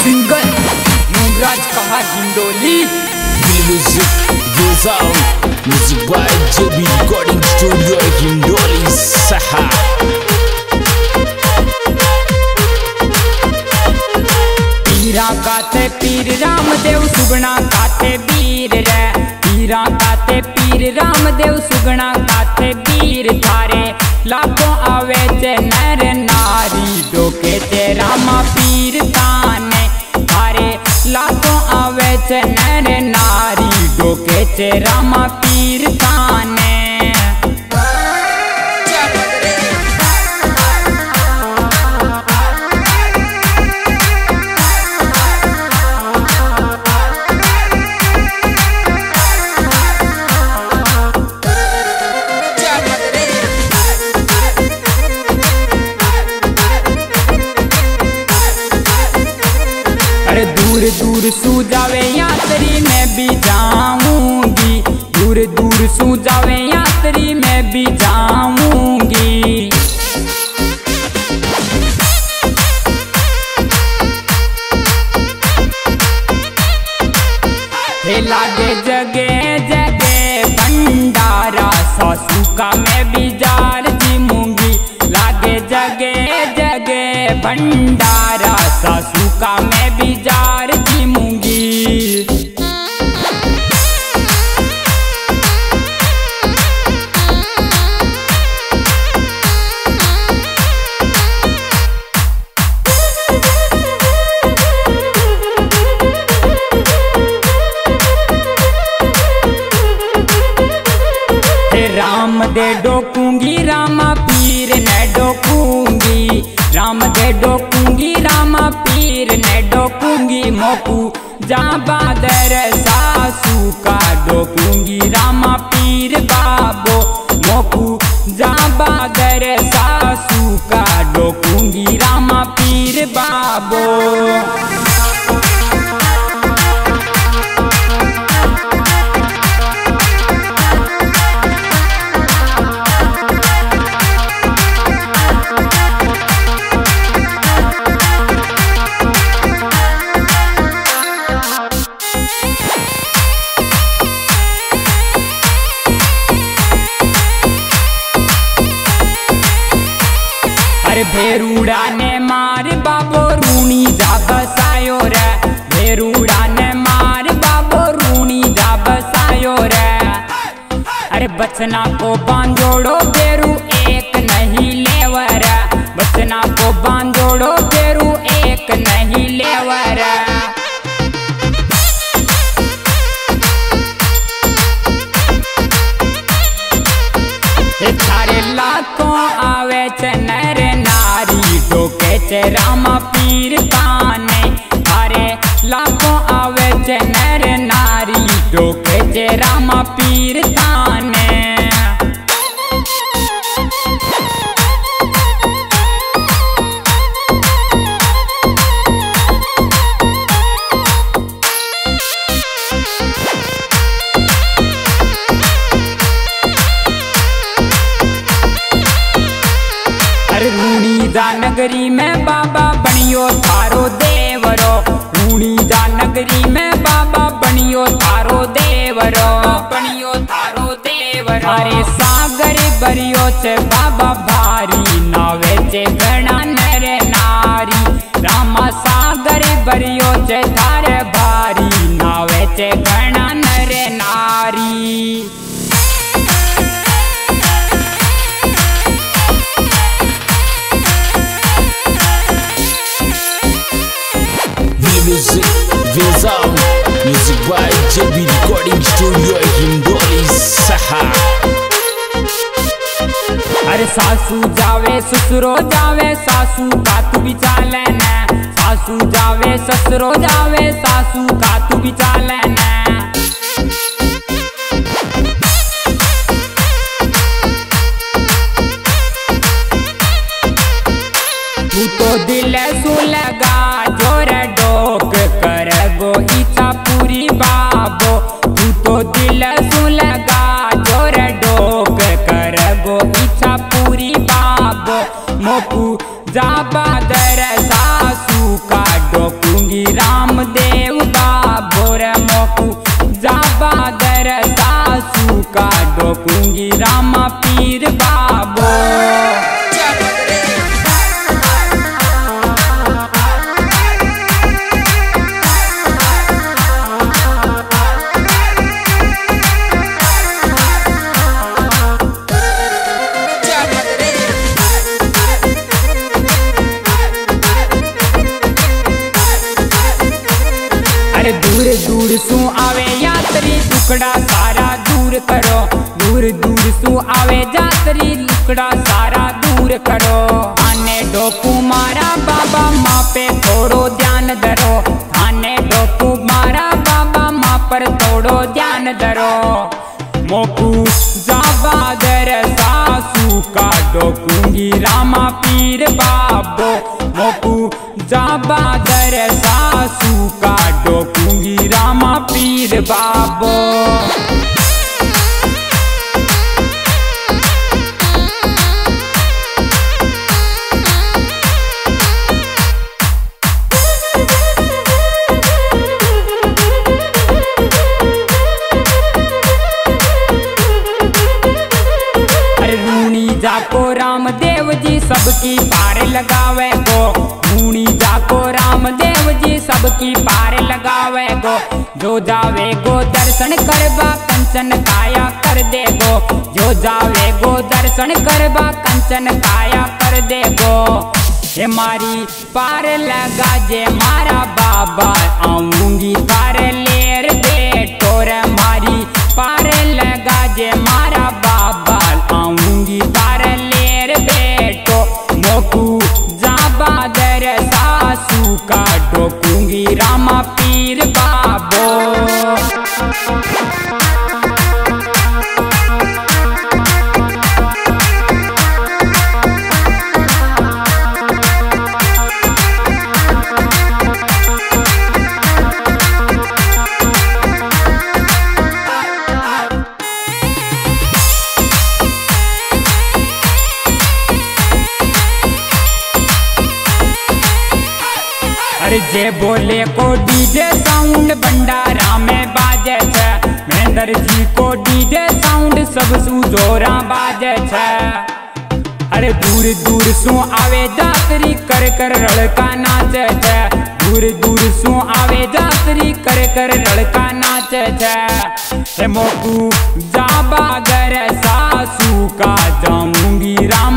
Singer Yuvraj कहा Hindoli Music goes out. Music by JB Recording Studio Saha. पीरा गाते पीर रामदेव सुगना गाते वीर रे पीरा गाते पीर रामदेव सुगना गाते वीर थारे लाखों आवे चे नर नारी, डोके चे रामा पीर ताने। अरे लाखों आवे चे नर नारी, डोके चे रामा दूर दूर सू जावे यात्री, में भी जाऊँगी। लागे जगे जगे भंडारा, सासू का मैं भी जार जीमूँगी लागे जगे जगे भंडारा, सासू का मैं डोकूँगी मोकू जा बादर सासू का डोकूँगी रामा पीर बाबो मोकू जा बादर अरे भेरूड़ा ने मार बाबो रूणी जा बसायो रे। भेरूड़ा ने मार बाबो रूणी जा बसायो रे। अरे बचना को बांधोड़ो भेरू एक नहीं लेवर बचना को बांधोड़ो डोके रामा पीर पाने अरे लाखों आवे चे नर नारी। डोके रामा पीर रूणी जा नगरी में बाबा बनियो थारो देवरो। रूणी जा नगरी में बाबा बनियो थारो देवरो। बनियो थारो देवरो। अरे सागर बरियो चे बाबा भारी नावे चे गणा नर नारी। रामा सागर बरियो चे थारे भारी नावे चे गणा नर नारी। सासू जावे, ससुरो जावे, सासू का तू भी चाले न सासू जावे, ससुरो जावे, सासू का तू भी चाले न डोकूँगी रामा पीर बाबो। अरे दूर दूर सु आवे यात्री टुकड़ा सारा दूर करो। दूर दूर सु आवे यात्री लुकड़ा सारा दूर करो। आने डोकू मारा बाबा माँ पे थोड़ो ध्यान धरो। आने डोकू मारा बाबा, माँ पर थोड़ो ध्यान धरो। मोकू जावा दर सासू का डोकूँगी रामा पीर बाबो। मोकू जाबादर सासू का डोकूँगी रामा पीर बाबो। जाको रामदेव जी सबकी पार लगावे गो। रूणी जाको रामदेव जी सबकी पार लगावे गो। जो जावे गो दर्शन करबा, कंचन काया कर दे गो। जो जावे गो दर्शन करबा, कंचन काया कर दे गो। हे मारी पार लगा जे मारा बाबा, आऊँगी तार लेर बेटो रे मारी पार लगा जे मारा बाबा, आऊँगी मोकू जाबा दर सासू का डोकूँगी रामा पीर बाबो। अरे जे बोले को डीजे साउंड, भंडारा में बाजे छे। महेंद्र जी को डीजे साउंड, सब सु जोरा बाजे छे। अरे दूर दूर सु आवे जातरी, कर कर रड़का नाचे छे। दूर दूर सु आवे जातरी, कर कर रड़का नाचे छे। हे मोकू जाबा गर सासू का जाऊँगी रामा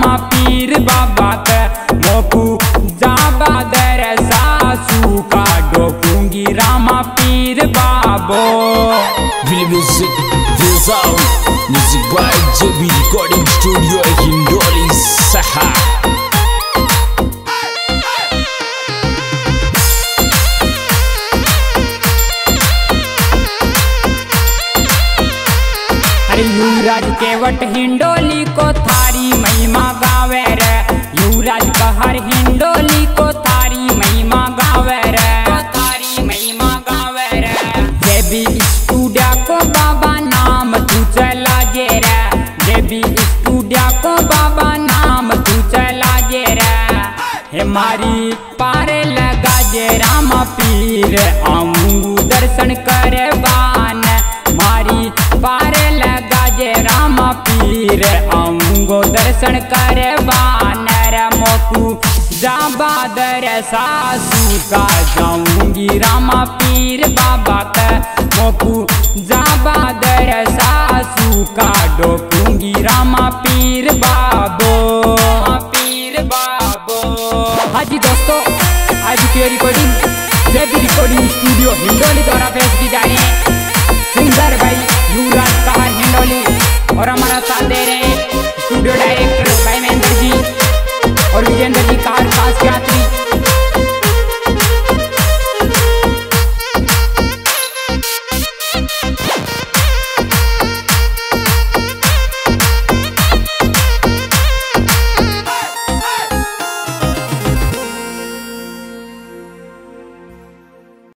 युवराज केवट हिंडोली को थारी महिमा गावे रे। युवराज कहर हिंडोली को थारी महिमा गावे रे। थारी महिमा गावे रे। देवी स्टूडियो को बाबा नाम तू चला जे रे। देवी स्टूडियो को बाबा नाम तू चला जे रे। हे मारी पारे लगा जे रामा पीर। आऊंगू दर्शन करे बान मंदिर आऊंगो दर्शन कर बानर मोकू जाबा दर सासू का जाऊँगी रामा पीर बाबा का मोकू जाबा दर सासू का डोकूँगी रामा पीर बाबो। पीर बाबो। हाजी दोस्तों, आज की रिकॉर्डिंग जब रिकॉर्डिंग स्टूडियो हिंडोली द्वारा पेश की जा रही है। सिंगर भाई युवराज का हिंडोली। Ahora mala está.